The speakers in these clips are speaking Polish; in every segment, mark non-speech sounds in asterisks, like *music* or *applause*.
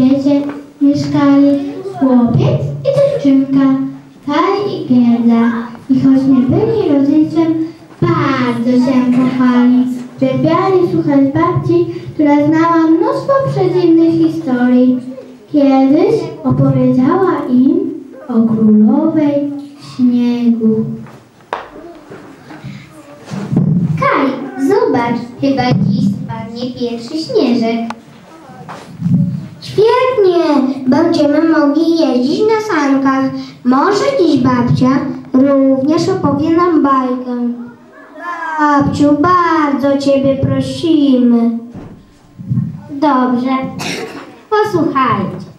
świecie mieszkali chłopiec i dziewczynka, Kaj i Gerda. I choć nie byli rodzeństwem, bardzo się kochali. Cierpiali słuchać babci, która znała mnóstwo przedziwnych historii. Kiedyś opowiedziała im o królowej śniegu. Kaj, zobacz, chyba dziś spadnie pierwszy śnieżek. Świetnie! Będziemy mogli jeździć na sankach. Może dziś babcia również opowie nam bajkę. Babciu, bardzo Ciebie prosimy. Dobrze, posłuchajcie.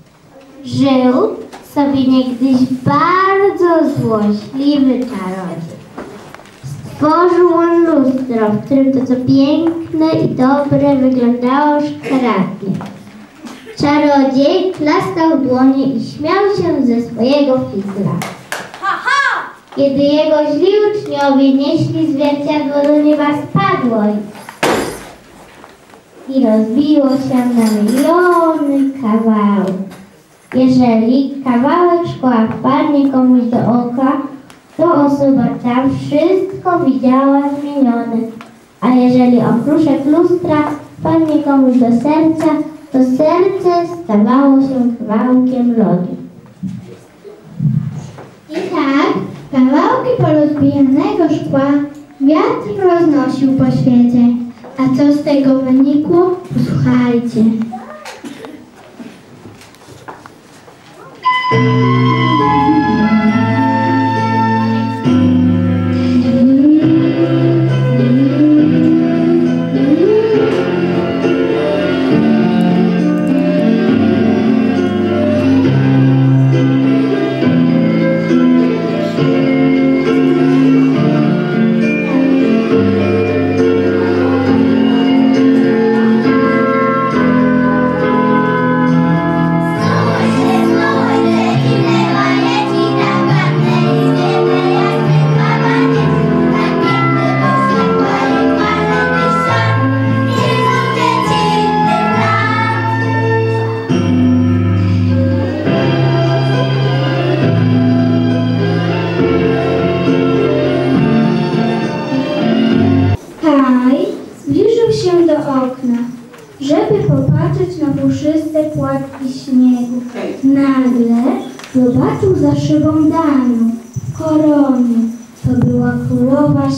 Żył sobie niegdyś bardzo złośliwy czarodziej. Stworzył on lustro, w którym to co piękne i dobre wyglądało szkaradnie. Czarodziej klaskał dłonie i śmiał się ze swojego figla. Kiedy jego źli uczniowie nieśli zwierciadło do nieba spadło i, rozbiło się na miliony kawałków. Jeżeli kawałek szkła wpadnie komuś do oka, to osoba ta wszystko widziała zmienione. A jeżeli okruszek lustra wpadnie komuś do serca, to serce stawało się kawałkiem lodu. I tak kawałki porozbijanego szkła wiatr roznosił po świecie. A co z tego wynikło? Posłuchajcie. Za szybą Danię w koronie. To była królowa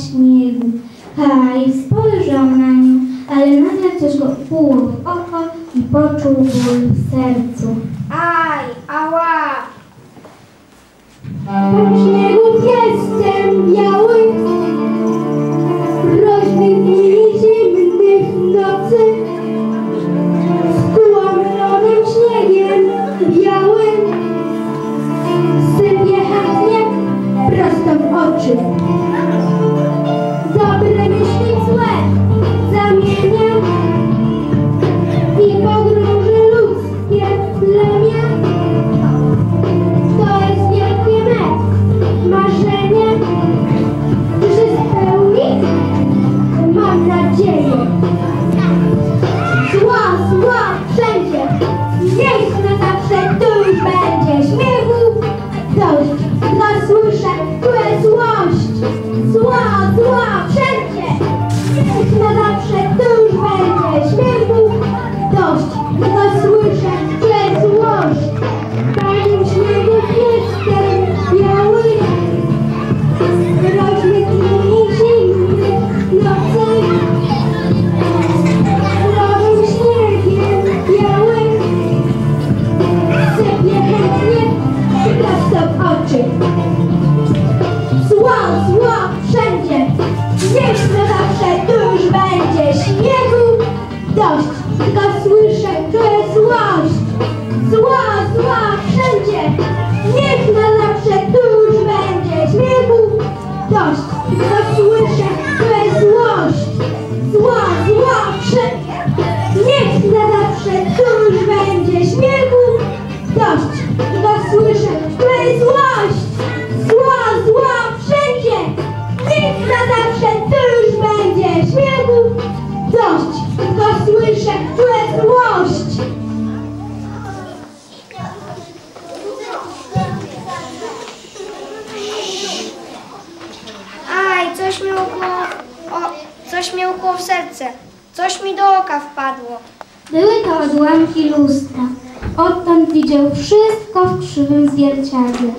zwierciadle.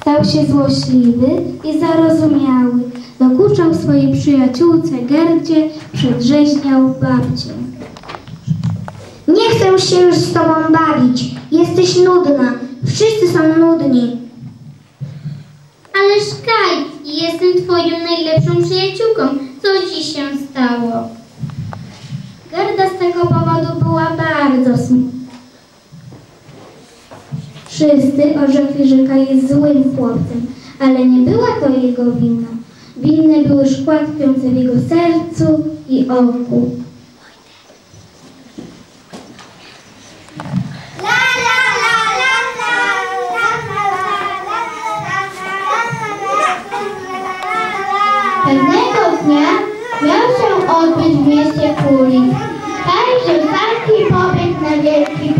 Stał się złośliwy i zarozumiały. Dokuczał swojej przyjaciółce Gerdzie, przedrzeźniał babcię. Nie chcę się już z tobą bawić. Jesteś nudna. Wszyscy są nudni. Ależ Kaj, jestem twoją najlepszą przyjaciółką. Co ci się stało? Gerda z tego powodu była bardzo smutna. Wszyscy orzekli, że Kaj jest złym chłopcem, ale nie była to jego wina. Winne były szkła tkwiące w jego sercu i oku. Pewnego dnia miał się odbyć w mieście Kuli. Kaj wziął sanki i pobiegł na wielki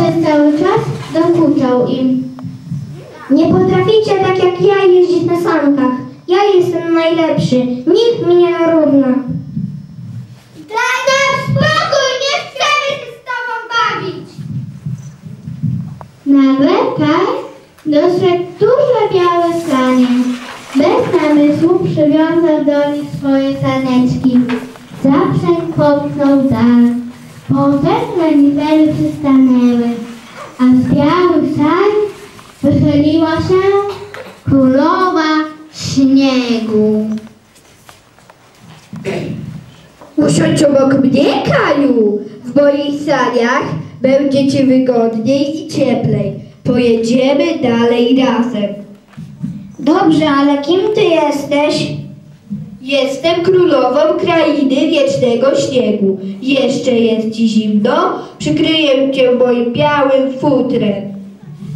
przez cały czas dokuczał im. Nie potraficie tak jak ja jeździć na sankach. Ja jestem najlepszy. Nikt mi nie równa. Daj nam spokój, nie chcemy się z tobą bawić! Nagle Kaj dostrzegł duże białe sanie. Bez namysłu przywiązał do nich swoje saneczki. Zaprzęg popchnął dal. Potem niwelu przystanęły, a z białych sań wychyliła się królowa śniegu. Usiądź obok mnie, Kaju. W moich saniach będzie ci wygodniej i cieplej. Pojedziemy dalej razem. Dobrze, ale kim ty jesteś? Jestem królową krainy wiecznego śniegu. Jeszcze jest ci zimno? Przykryję cię moim białym futrem.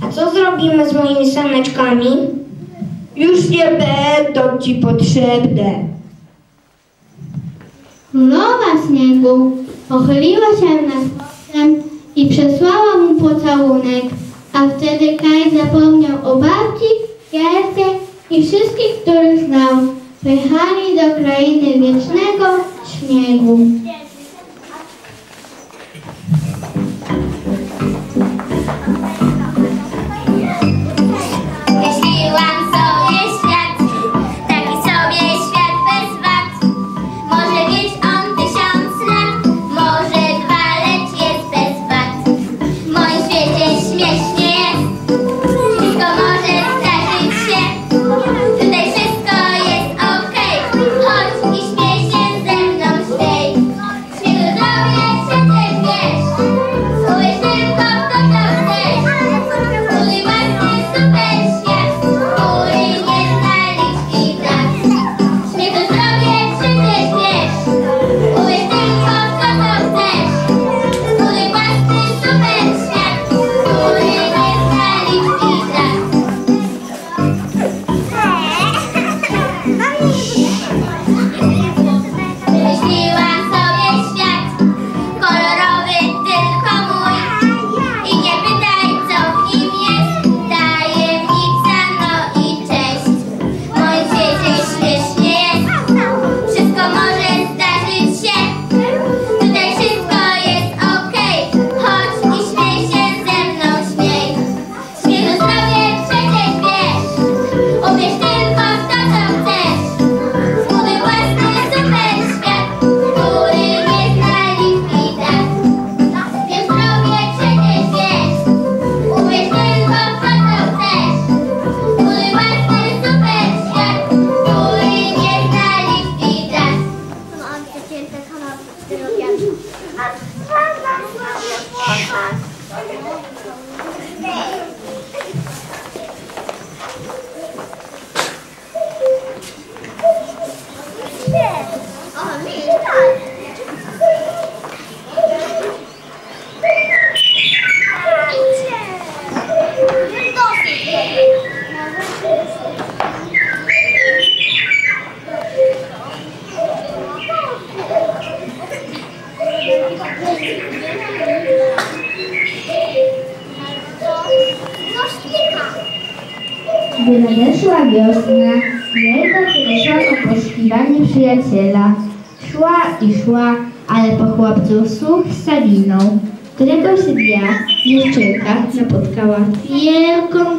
A co zrobimy z moimi saneczkami? Już nie będą ci potrzebne. Królowa śniegu pochyliła się nad chłopcem i przesłała mu pocałunek, a wtedy Kaj zapomniał o babci, Jarce i wszystkich, których znał. Wyjechali do krainy wiecznego śniegu.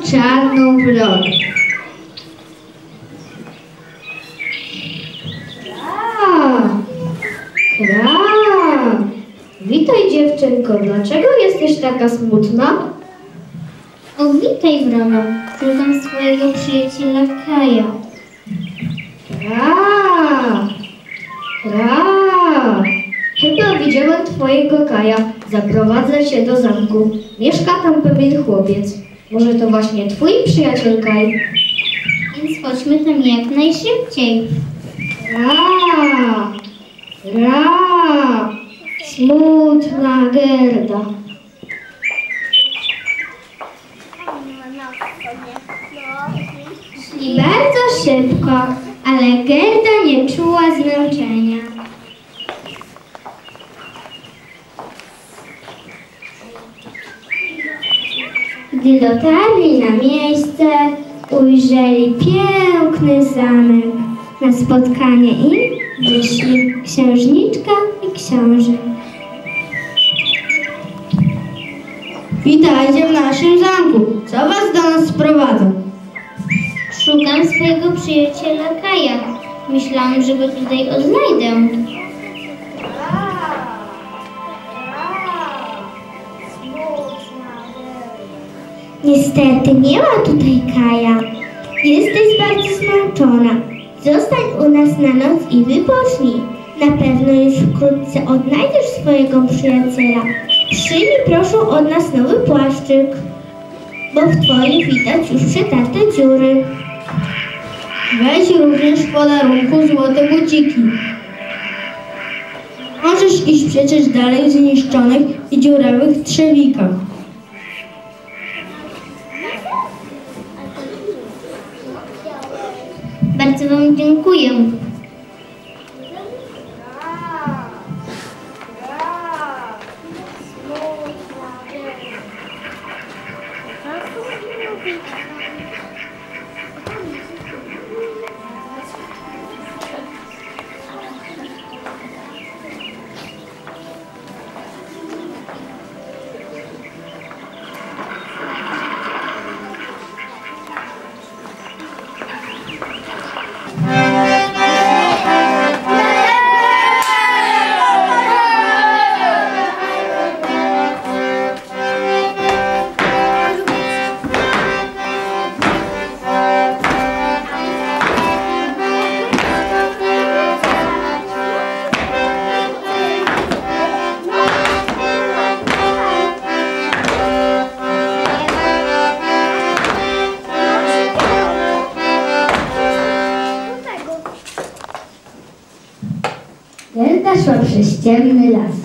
Czarną wronę. Kra! Kra! Witaj dziewczynko, dlaczego jesteś taka smutna? O, witaj, Wrono. Szukam swojego przyjaciela Kaja. Kra! Kra! Chyba widziałem twojego Kaja. Zaprowadzę cię do zamku. Mieszka tam pewien chłopiec. Może to właśnie twój przyjaciel Kaj? Więc chodźmy tam jak najszybciej. Ra! Ra! Smutna Gerda. Szli bardzo szybko, ale Gerda nie czuła zmęczenia. Gdy dotarli na miejsce, ujrzeli piękny zamek. Na spotkanie im wyszli księżniczka i książę. Witajcie w naszym zamku. Co was do nas sprowadza? Szukam swojego przyjaciela Kaja. Myślałam, że go tutaj odnajdę. Niestety nie ma tutaj Kaja. Jesteś bardzo zmęczona. Zostań u nas na noc i wypocznij. Na pewno już wkrótce odnajdziesz swojego przyjaciela. Przyjmij proszę od nas nowy płaszczyk, bo w twoim widać już przetarte dziury. Weź również w podarunku złote buciki. Możesz iść przecież dalej w zniszczonych i dziurawych trzewikach. Bardzo Wam dziękuję. Gerda ciemny las.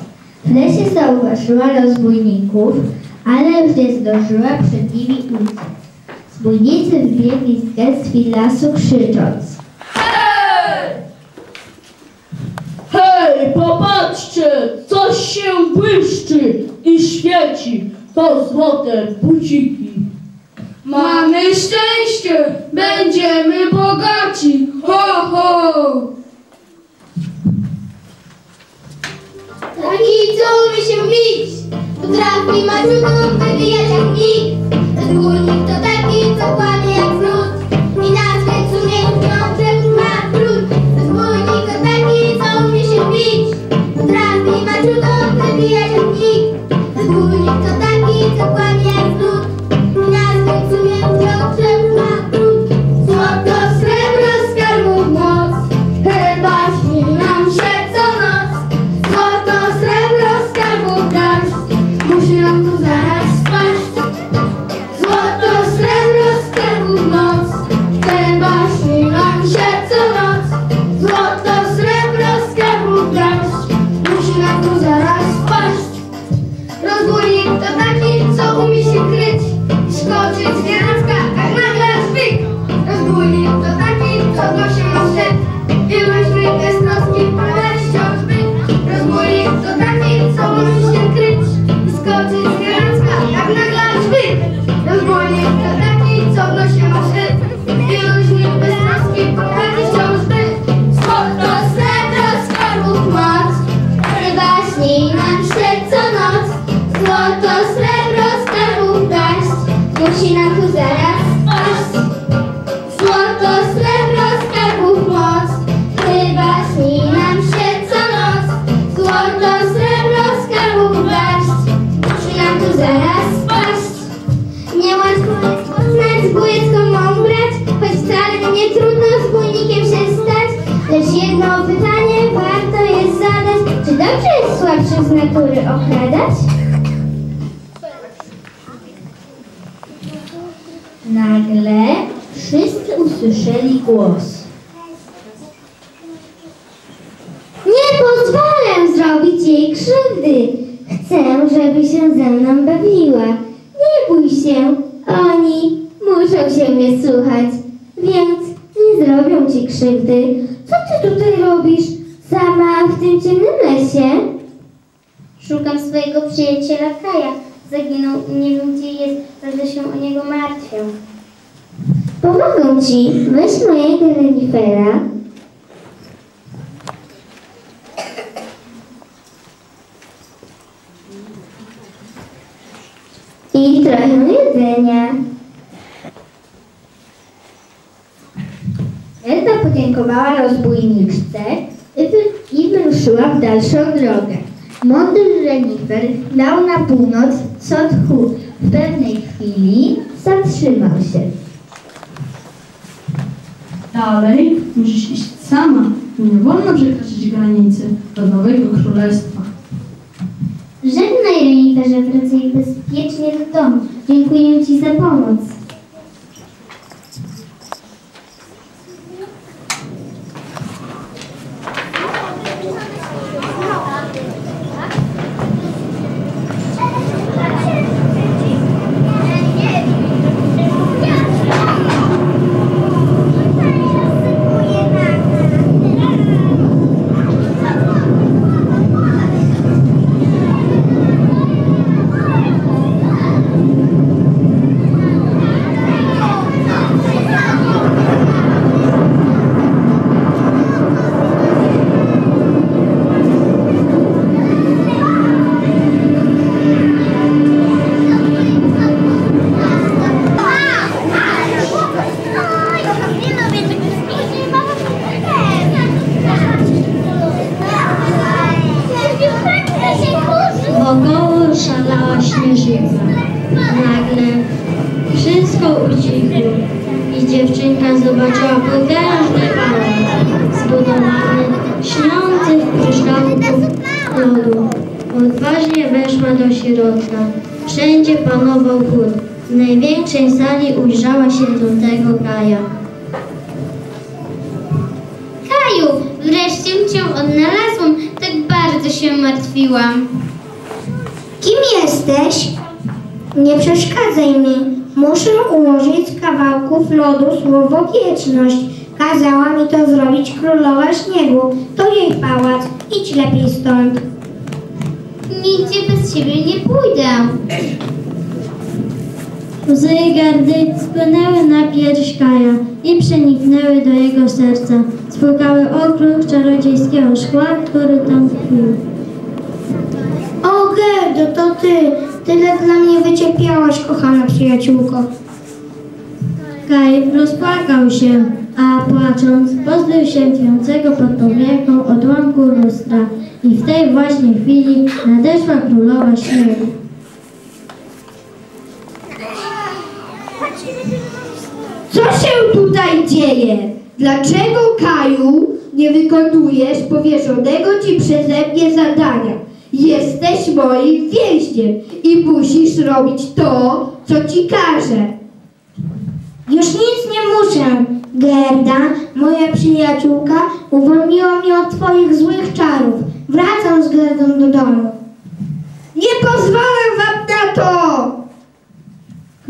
W lesie zauważyła rozbójników, ale już nie zdążyła przed nimi uciec. Zbójnicy wbiegli z gęstwi lasu krzycząc. Hej, popatrzcie, coś się błyszczy i świeci. To złote buciki. Mamy szczęście, będziemy bogaci. Ho, ho! Taki, co umie się bić, potrafi maciugą wybijać jak nikt. Dwójnik to taki, co kłamie jak wrót i na swych sumieniu ma brud. Dwójnik to taki, co umie się bić, potrafi maciugą wybijać jak nikt. Dwójnik to taki, página głos. Nie pozwolę zrobić jej krzywdy. Chcę, żeby się ze mną bawiła. Nie bój się, oni muszą się mnie słuchać, więc nie zrobią ci krzywdy. Co ty tutaj robisz sama w tym ciemnym lesie? Szukam swojego przyjaciela Kaja. Zaginął i nie wiem gdzie jest, bardzo się o niego martwię. Pomogą ci. Weź mojego renifera. I trochę jedzenia. Elda podziękowała rozbójniczce i wy- i wyruszyła w dalszą drogę. Mądry renifer dał na północ co tchu. W pewnej chwili zatrzymał się. Dalej musisz iść sama. Nie wolno przekroczyć granicy do nowego królestwa. Żegnaj reniferze, wracaj bezpiecznie do domu. Dziękuję Ci za pomoc. W największej sali ujrzała się do tego Kaja. Kaju, wreszcie Cię odnalazłam. Tak bardzo się martwiłam. Kim jesteś? Nie przeszkadzaj mi. Muszę ułożyć z kawałków lodu słowo wieczność. Kazała mi to zrobić królowa śniegu. To jej pałac. Idź lepiej stąd. Nigdzie bez Ciebie nie pójdę. Łzy gardy spłynęły na pierś Kaja i przeniknęły do jego serca. Spłukały okrąg czarodziejskiego szkła, który tam tkwił. O, Gerdo, to ty. Tyle dla mnie wycierpiałaś, kochana przyjaciółko. Kaj rozpłakał się, a płacząc pozbył się tkwiącego pod powieką odłamku lustra i w tej właśnie chwili nadeszła królowa śniegu. Co się tutaj dzieje? Dlaczego, Kaju, nie wykonujesz powierzonego ci przeze mnie zadania? Jesteś moim więźniem i musisz robić to, co ci każę. Już nic nie muszę. Gerda, moja przyjaciółka, uwolniła mnie od twoich złych czarów. Wracam z Gerdą do domu. Nie pozwolę wam na to!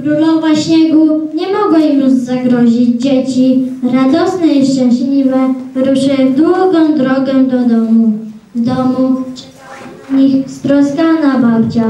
Królowa śniegu nie mogła im już zagrozić. Dzieci, radosne i szczęśliwe, ruszyły długą drogę do domu. W domu czekała na nich stroskana babcia.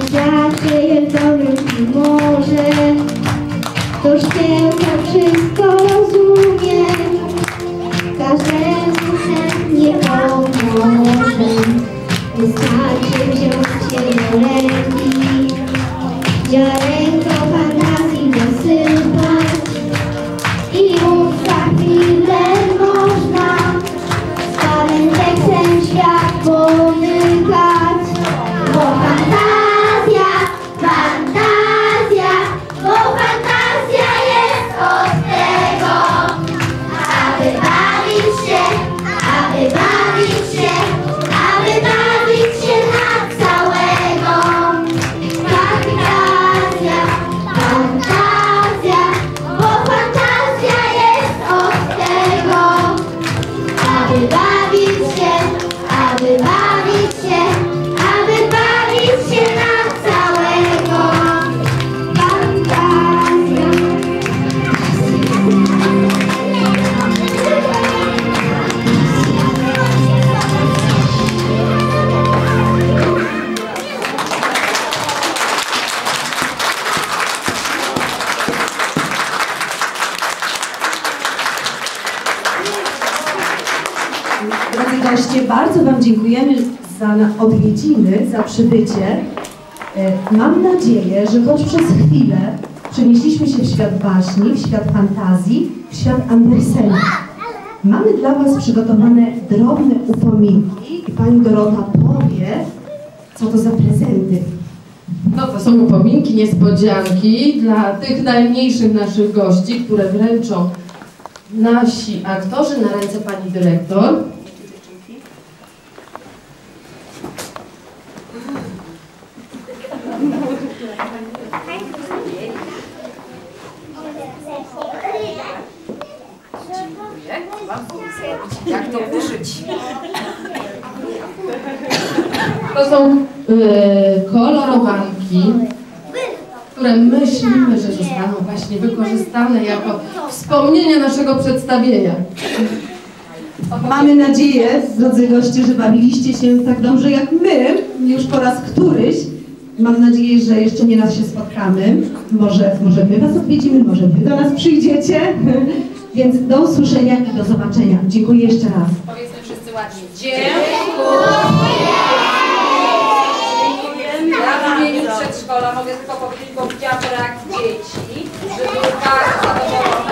I za przybycie. E, Mam nadzieję, że choć przez chwilę przenieśliśmy się w świat baśni, w świat fantazji, w świat Andersena. Mamy dla Was przygotowane drobne upominki i Pani Dorota powie, co to za prezenty. No to są upominki, niespodzianki dla tych najmniejszych naszych gości, które wręczą nasi aktorzy na ręce pani dyrektor. Jak to użyć? To są e, kolorowanki, które myślimy, że zostaną właśnie wykorzystane jako wspomnienie naszego przedstawienia. Mamy nadzieję, drodzy goście, że bawiliście się tak dobrze jak my, już po raz któryś. Mam nadzieję, że jeszcze nie raz się spotkamy. Może, może my Was odwiedzimy, może Wy do nas przyjdziecie. *laughs* Więc do usłyszenia i do zobaczenia. Dziękuję jeszcze raz. Powiedzmy wszyscy ładnie. Ja w imieniu przedszkola mogę tylko powiedzieć, bo widziałam reakcję dzieci, że były bardzo zadowolone.